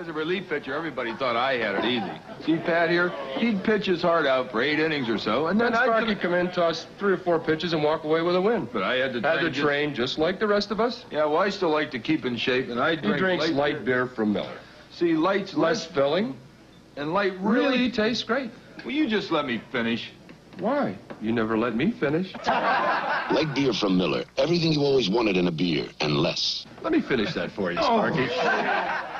As a relief pitcher, everybody thought I had it easy. See Pat here? He'd pitch his heart out for eight innings or so, and then Then I'd come in, toss three or four pitches, and walk away with a win. But I had to Had to train just- just like the rest of us. Yeah, well, I still like to keep in shape, and I drink. He drinks light, light beer from Miller. See, light's Less light... filling. and light Really really. tastes great. Will you just let me finish? Why? You never let me finish. Light beer from Miller. Everything you always wanted in a beer, and less. Let me finish that for you, Sparky. Oh.